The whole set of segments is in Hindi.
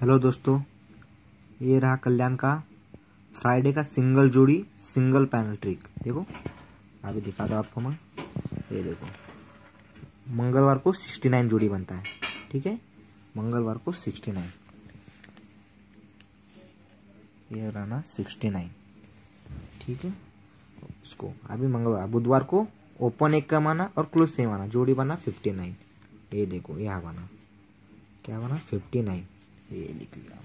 हेलो दोस्तों, ये रहा कल्याण का फ्राइडे का सिंगल जोड़ी सिंगल पैनल ट्रिक देखो, अभी दिखा दो आपको मैं। ये देखो, मंगलवार को सिक्सटी नाइन जोड़ी बनता है, ठीक है? मंगलवार को सिक्सटी नाइन ये रहा ना सिक्सटी नाइन ठीक है? उसको, अभी मंगलवार, बुधवार को ओपन एक का माना और क्लोज सेम आना जोड़ी बना फिफ्टी नाइन ये देखो, यहाँ बना। क्या बना? फिफ्टी नाइन ये लिख लिया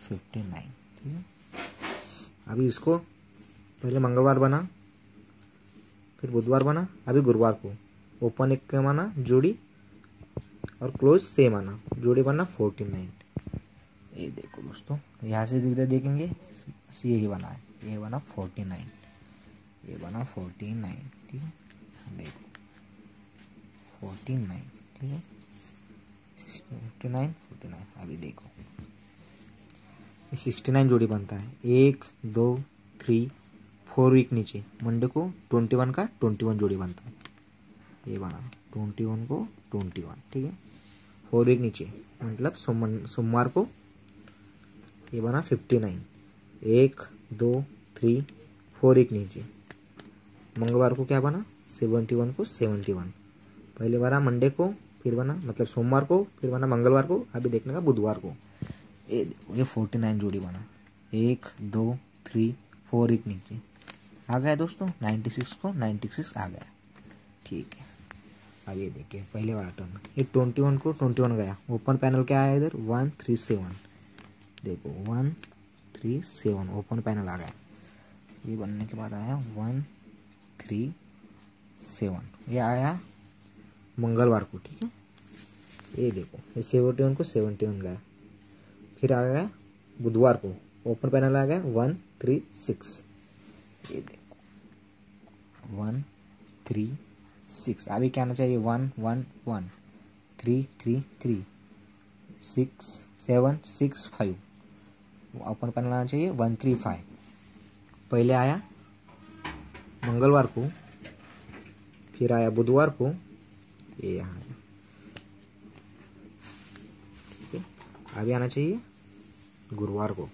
फिफ्टी नाइन ठीक है अभी इसको पहले मंगलवार बना, फिर बुधवार बना, अभी गुरुवार को। ओपन एक माना, जोड़ी, और क्लोज सेम आना जोड़ी बना फोर्टी नाइन ये देखो दोस्तों, यहाँ से धीरे देखेंगे यही बना है। ये बना फोर्टी नाइन ये बना फोर्टी नाइन ठीक है? देखो। फोर्टी नाइन ठीक है? फिफ्टी नाइन, फोर्टी नाइन, अभी देखो। ये सिक्सटी नाइन जोड़ी बनता है। एक, दो, थ्री, फोर वीक नीचे। मंडे को ट्वेंटी वन का ट्वेंटी वन जोड़ी बनता है। ये बना। ट्वेंटी वन को ट्वेंटी वन ठीक है? फोर वीक नीचे। मतलब सोमवार को ये बना फिफ्टी नाइन एक, दो, थ्री फोर एक नीचे। मंगलवार को क्या बना? सेवेंटी वन को सेवेंटी वन पहले बना मंडे को फिर बना मतलब सोमवार को, फिर बना मंगलवार को, अभी देखने का बुधवार को। ये ये फोर्टी नाइन जोड़ी बना। एक, दो थ्री फोर एक नीचे। आ गया दोस्तों नाइन्टी सिक्स को नाइन्टी सिक्स आ गया। ठीक है। अब ये देखिए, पहले वाला टर्न ये ट्वेंटी वन को ट्वेंटी वन गया। ओपन पैनल क्या आया इधर? वन थ्री सेवन देखो one three seven open panel आ गया। ये बनने के बाद आया वन थ्री सेवन ये आया मंगलवार को, ठीक है? ये देखो, ये सेवेंटी वन को सेवेंटी वन गया। फिर आ गया बुधवार को ओपन पैनल आ गया वन थ्री सिक्स ये देखो वन थ्री सिक्स अभी क्या आना चाहिए? One one one three three three six seven six five open panel आना चाहिए वन थ्री फाइव पहले आया मंगलवार को, फिर आया बुधवार को ये यहाँ है ठीक है? अभी आना चाहिए? गुरुवार को।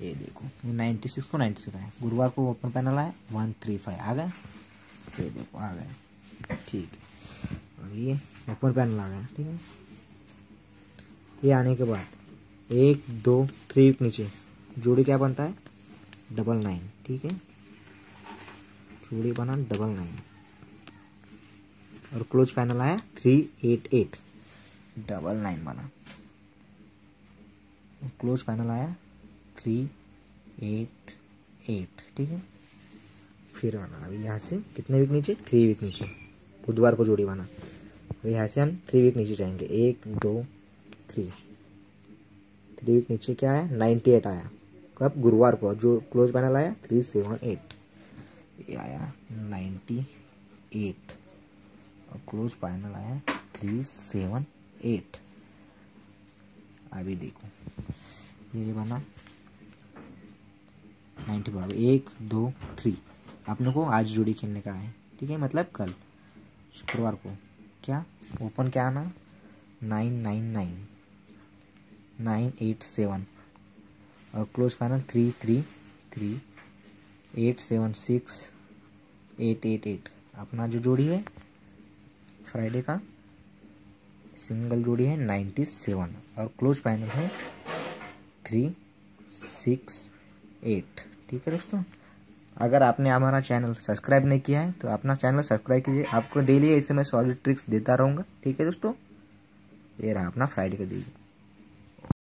ये देखो नाइन्टी सिक्स को नाइन्टी सिक्स आया। गुरुवार को ओपन पैनल आया वन थ्री फाइव आ गया? ये देखो, आ गया। ठीक है। और ये ओपन पैनल आ गया, ठीक है? ये आने के बाद, एक, दो थ्री नीचे। जोड़ी क्या बनता है? डबल नाइन ठीक है? जोड़ी बना डबल नाइन और क्लोज पैनल आया three eight eight. Double nine बना क्लोज पैनल आया थ्री एट एट, ठीक है? फिर बना अभी यहाँ से कितने वीक नीचे? थ्री वीक नीचे। बुधवार को जोड़ी बना अभी यहाँ से हम थ्री वीक नीचे जाएँगे। एक, दो, थ्री। थ्री वीक नीचे क्या आया? नाइन्टी एट आया। कब? गुरुवार को। जो क्लोज पैनल आया, थ्री सेवन एट। ये आया नाइन्टी एट। और क्लोज फाइनल आया थ्री सेवन एट अभी देखो। ये बना। नाइन्टी बराबर एक, दो थ्री अपने को आज जोड़ी खेलने का है। ठीक है? मतलब कल। शुक्रवार को। क्या? ओपन क्या आना? Nine nine nine nine eight seven और close final three three three eight seven six eight eight eight अपना जो जोड़ी है फ्राइडे का सिंगल जोड़ी है नाइन्टी सेवन और क्लोज पैनल है थ्री सिक्स एट ठीक है दोस्तों? अगर आपने हमारा चैनल सब्सक्राइब नहीं किया है तो अपना चैनल सब्सक्राइब कीजिए। आपको डेली ऐसे मैं सॉलिड ट्रिक्स देता रहूँगा। ठीक है दोस्तों? ये रहा अपना फ्राइडे का दिन